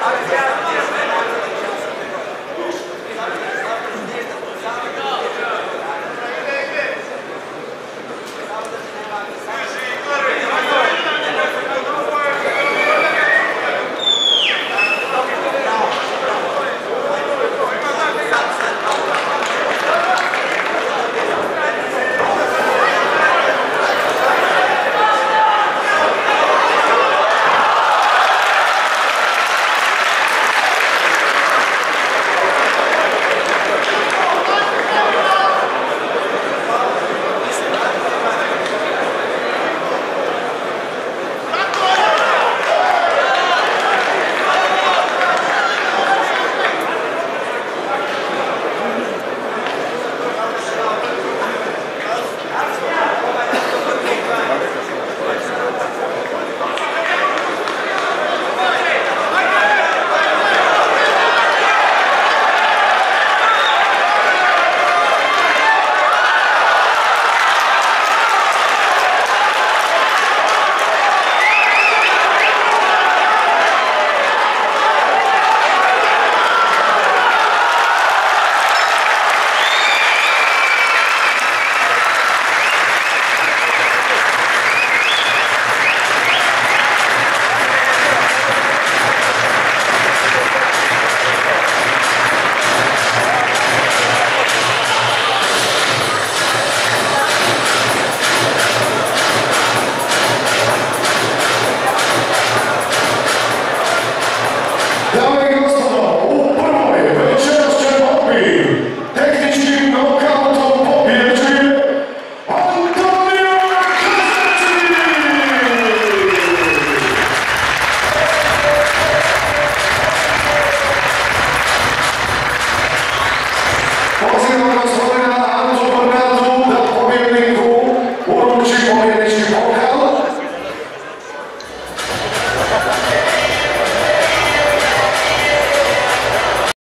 Obrigado.